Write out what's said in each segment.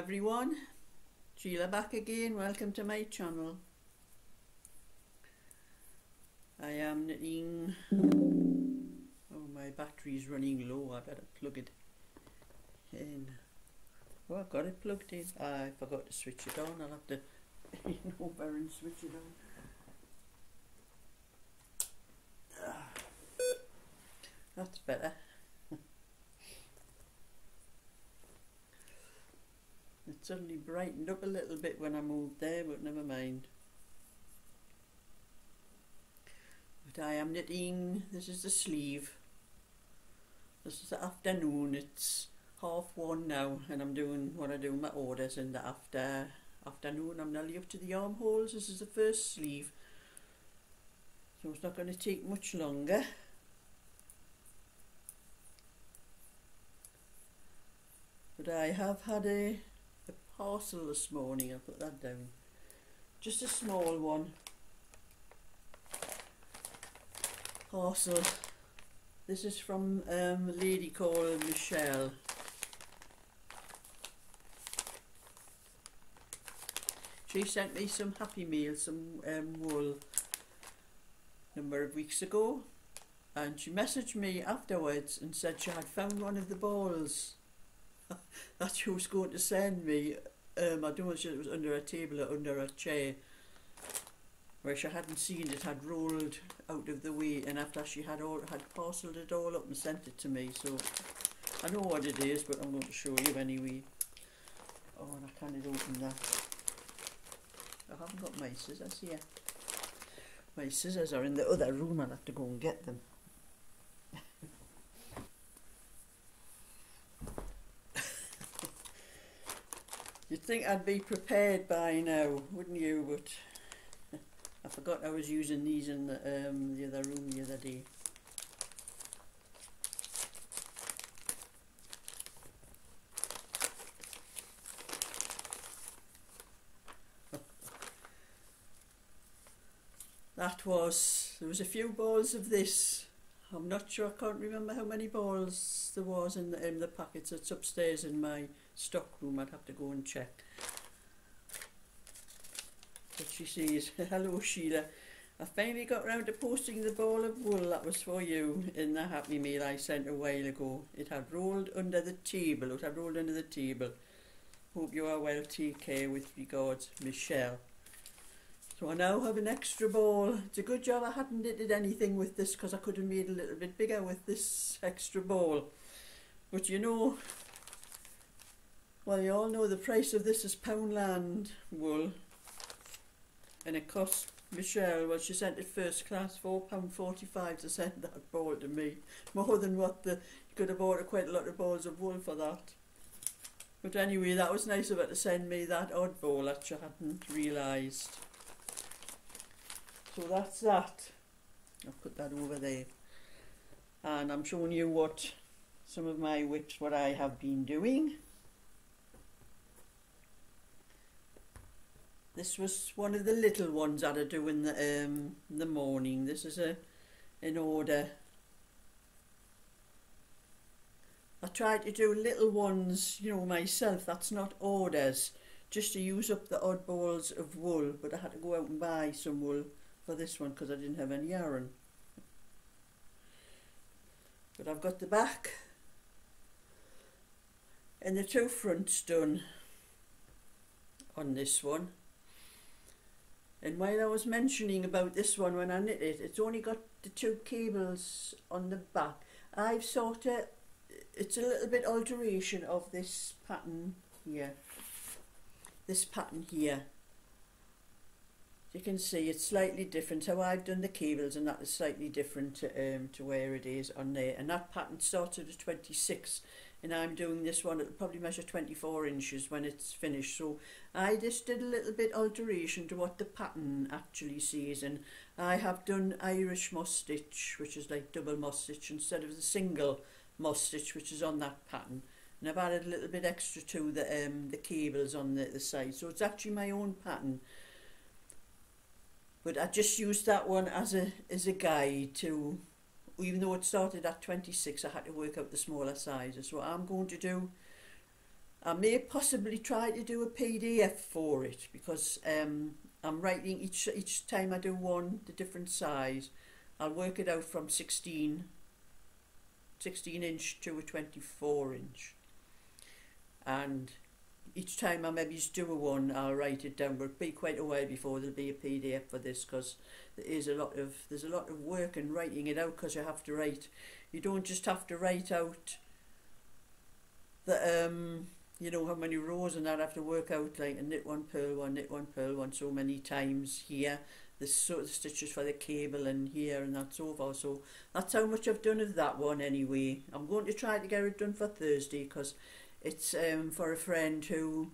everyone, Sheila back again, welcome to my channel. I am knitting, oh my battery's running low, I better plug it in. Oh I've got it plugged in, I forgot to switch it on, I'll have to lean over and switch it on. Ah. That's better. Suddenly brightened up a little bit when I moved there, but never mind. But I am knitting, this is the sleeve. This is the afternoon, it's half one now and I'm doing what I do my orders in the after afternoon. I'm nearly up to the armholes, this is the first sleeve. So it's not going to take much longer. But I have had a parcel this morning. I'll put that down. Just a small one. Parcel. This is from um, a lady called Michelle. She sent me some Happy Mails, some um, wool, a number of weeks ago. And she messaged me afterwards and said she had found one of the balls that she was going to send me. Um, I don't know if it was under a table or under a chair where she hadn't seen it had rolled out of the way and after she had all had parcelled it all up and sent it to me so I know what it is but I'm going to show you anyway. Oh and I can't open that. I haven't got my scissors here. My scissors are in the other room I'll have to go and get them You'd think I'd be prepared by now, wouldn't you? But I forgot I was using these in the, um, the other room the other day. that was, there was a few balls of this. I'm not sure, I can't remember how many balls there was in the, in the packets. It's upstairs in my stock room. I'd have to go and check. But she says, hello Sheila. I finally got round to posting the ball of wool that was for you in the Happy Mail I sent a while ago. It had rolled under the table. It had rolled under the table. Hope you are well. TK, with regards, Michelle. So I now have an extra ball. It's a good job I hadn't knitted anything with this because I could have made a little bit bigger with this extra ball. But you know, well, you all know the price of this is Poundland wool. And it cost Michelle, well, she sent it first class, £4.45 to send that ball to me. More than what the, you could have bought quite a lot of balls of wool for that. But anyway, that was nice of her to send me that odd ball that she hadn't realised. So that's that. I'll put that over there. And I'm showing you what some of my WIPs, what I have been doing. This was one of the little ones that I do in the um the morning. This is a in order. I try to do little ones, you know, myself. That's not orders, just to use up the odd balls of wool. But I had to go out and buy some wool for this one because I didn't have any yarn. But I've got the back and the two fronts done on this one. And while I was mentioning about this one when I knit it, it's only got the two cables on the back. I've sort of, it's a little bit alteration of this pattern here. This pattern here. You can see it's slightly different. How I've done the cables and that is slightly different to, um, to where it is on there. And that pattern started at 26 and I'm doing this one, it'll probably measure 24 inches when it's finished. So I just did a little bit alteration to what the pattern actually says and I have done Irish moss stitch, which is like double moss stitch instead of the single moss stitch, which is on that pattern. And I've added a little bit extra to the um, the cables on the, the side. So it's actually my own pattern. But I just used that one as a as a guide to even though it started at 26 I had to work out the smaller sizes so I'm going to do I may possibly try to do a PDF for it because um, I'm writing each each time I do one the different size. I'll work it out from 16, 16 inch to a 24 inch. And each time I maybe do a one, I'll write it down. But be quite a while before there'll be a PDF for this because there is a lot of there's a lot of work in writing it out because you have to write. You don't just have to write out the um you know how many rows and that I have to work out like a knit one purl one knit one purl one so many times here the sort of stitches for the cable and here and that's over so that's how much I've done of that one anyway I'm going to try to get it done for Thursday because it's um, for a friend who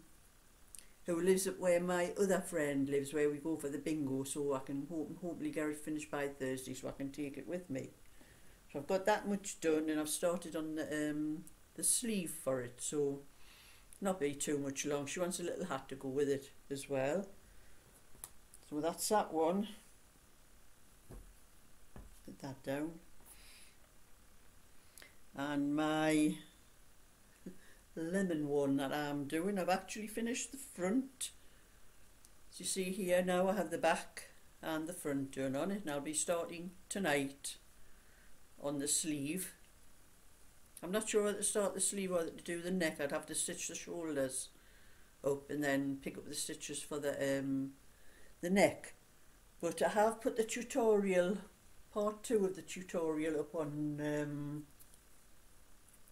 who lives at where my other friend lives where we go for the bingo so I can hope, hopefully get it finished by Thursday so I can take it with me so I've got that much done and I've started on the, um, the sleeve for it so not be too much long. She wants a little hat to go with it as well. So that's that one. Put that down. And my lemon one that I'm doing, I've actually finished the front. As you see here now I have the back and the front done on it and I'll be starting tonight on the sleeve I'm not sure whether to start the sleeve or to do the neck. I'd have to stitch the shoulders up and then pick up the stitches for the um, the neck. But I have put the tutorial, part two of the tutorial up on um,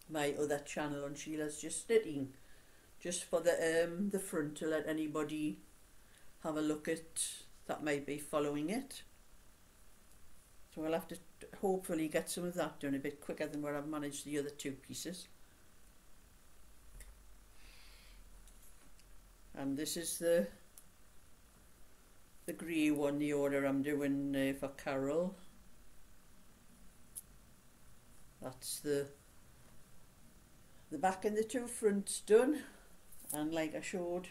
my other channel on Sheila's Just Knitting. Just for the um, the front to let anybody have a look at that may be following it. So I'll have to hopefully get some of that done a bit quicker than where I've managed the other two pieces. And this is the the grey one, the order I'm doing uh, for Carol. That's the the back and the two fronts done and like I showed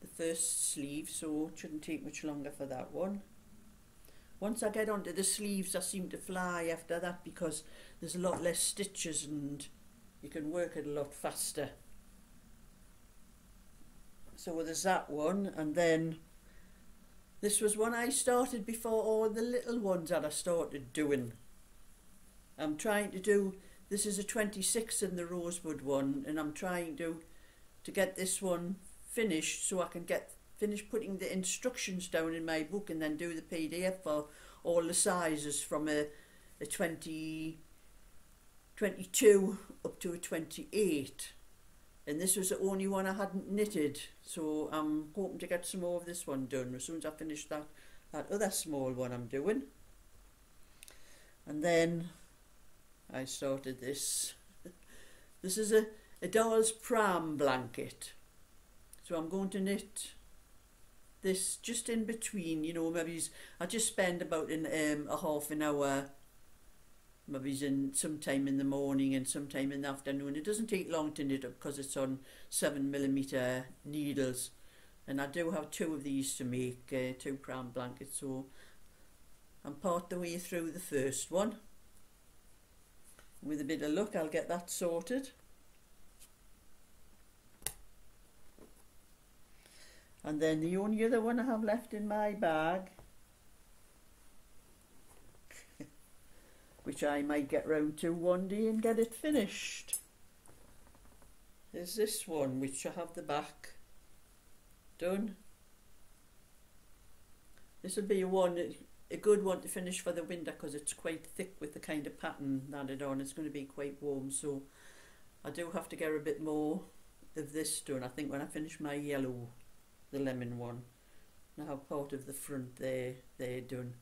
the first sleeve so it shouldn't take much longer for that one. Once I get onto the sleeves I seem to fly after that because there's a lot less stitches and you can work it a lot faster. So there's that one and then this was one I started before all the little ones that I started doing. I'm trying to do, this is a 26 in the Rosebud one and I'm trying to to get this one finished so I can get finish putting the instructions down in my book and then do the PDF for all the sizes from a, a 20, 22 up to a 28 and this was the only one I hadn't knitted so I'm hoping to get some more of this one done as soon as I finish that, that other small one I'm doing. And then I started this this is a, a doll's pram blanket so I'm going to knit this just in between, you know, maybe I just spend about in um, a half an hour, maybe in sometime in the morning and sometime in the afternoon. It doesn't take long to knit up because it's on seven millimeter needles. And I do have two of these to make, uh, two pram blankets, so I'm part the way through the first one. With a bit of luck, I'll get that sorted. And then the only other one I have left in my bag, which I might get round to one day and get it finished, is this one, which I have the back done. This will be one, a good one to finish for the winter because it's quite thick with the kind of pattern that it on. It's going to be quite warm, so I do have to get a bit more of this done. I think when I finish my yellow the lemon one. Now part of the front there, there done.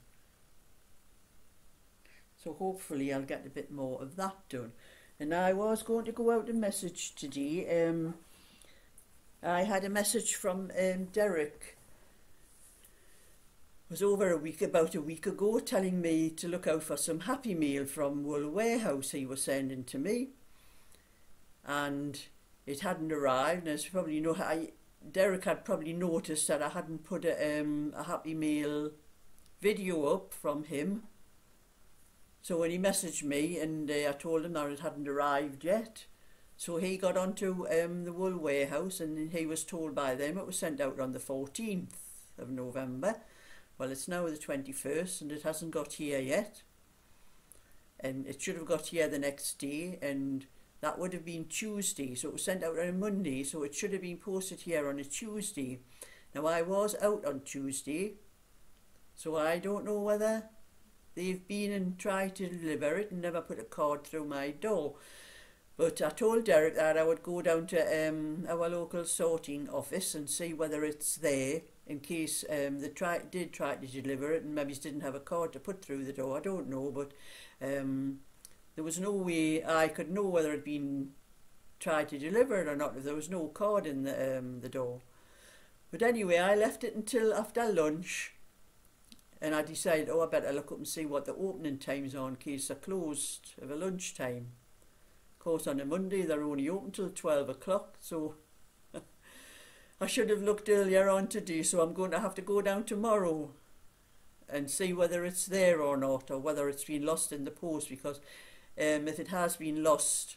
So hopefully I'll get a bit more of that done. And I was going to go out a message today. Um, I had a message from um, Derek. Was over a week, about a week ago, telling me to look out for some Happy Mail from Wool Warehouse he was sending to me. And it hadn't arrived. And as you probably know, I, Derek had probably noticed that I hadn't put a, um, a Happy Mail video up from him. So when he messaged me and uh, I told him that it hadn't arrived yet, so he got onto um, the wool warehouse and he was told by them it was sent out on the 14th of November. Well, it's now the 21st and it hasn't got here yet. And it should have got here the next day and that would have been Tuesday. So it was sent out on a Monday, so it should have been posted here on a Tuesday. Now I was out on Tuesday, so I don't know whether they've been and tried to deliver it and never put a card through my door. But I told Derek that I would go down to um, our local sorting office and see whether it's there in case um, they try, did try to deliver it and maybe didn't have a card to put through the door. I don't know, but um, there was no way I could know whether it had been tried to deliver it or not if there was no card in the, um, the door. But anyway, I left it until after lunch and I decided, oh, I better look up and see what the opening times are in case they're closed of lunchtime Of course, on a Monday they're only open till 12 o'clock, so I should have looked earlier on today, so I'm going to have to go down tomorrow and see whether it's there or not, or whether it's been lost in the post, because um, if it has been lost,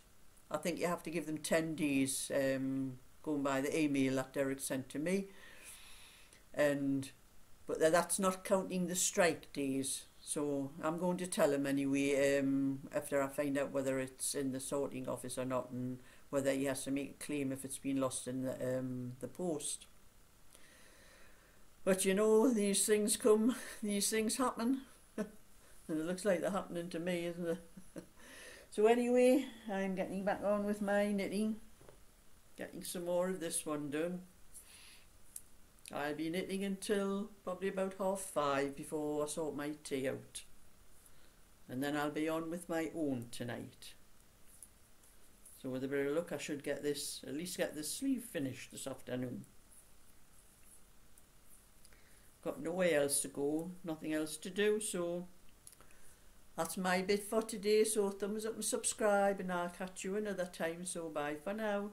I think you have to give them 10 days, um, going by the email that Derek sent to me. And but that's not counting the strike days. So I'm going to tell him anyway um, after I find out whether it's in the sorting office or not and whether he has to make a claim if it's been lost in the, um, the post. But you know, these things come, these things happen. and it looks like they're happening to me, isn't it? so anyway, I'm getting back on with my knitting. Getting some more of this one done. I'll be knitting until probably about half five before I sort my tea out. And then I'll be on with my own tonight. So with a bit of luck I should get this, at least get this sleeve finished this afternoon. Got nowhere else to go, nothing else to do, so that's my bit for today. So thumbs up and subscribe and I'll catch you another time. So bye for now.